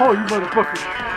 Oh, you motherfucker.